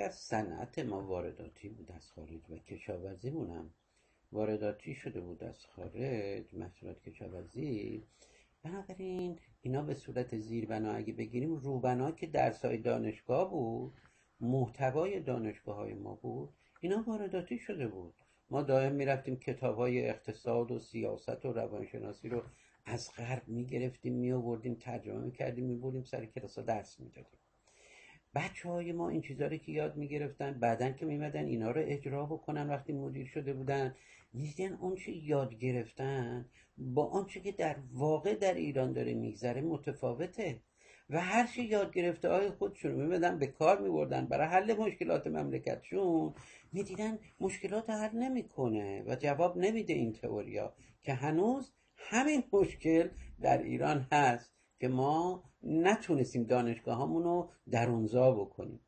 از صنعت ما وارداتی بود از خارج و کشاورزی هم. وارداتی شده بود از خارج محصولات کشاورزی. بنابراین اینا به صورت زیربنا اگه بگیریم روبنا که درسای دانشگاه بود محتوای دانشگاه های ما بود اینا وارداتی شده بود. ما دائم می‌رفتیم کتاب های اقتصاد و سیاست و روانشناسی رو از غرب می‌گرفتیم میآوردیم ترجمه می‌کردیم میبردیم سر کلاس درس می‌دادیم. بچه های ما این چیزا رو که یاد می‌گرفتن بعدا که میمدن اینا رو اجرا بکنن وقتی مدیر شده بودن. می‌دیدن اون چه یاد گرفتن با آنچه که در واقع در ایران داره میگذره متفاوته. و هر چی یاد گرفته های خودشون میمدن به کار میبردن. برای حل مشکلات مملکتشون می‌دیدن مشکلات حل نمی‌کنه و جواب نمیده این تئوریا که هنوز همین مشکل در ایران هست. که ما نتونستیم دانشگاه رو درونزا بکنیم.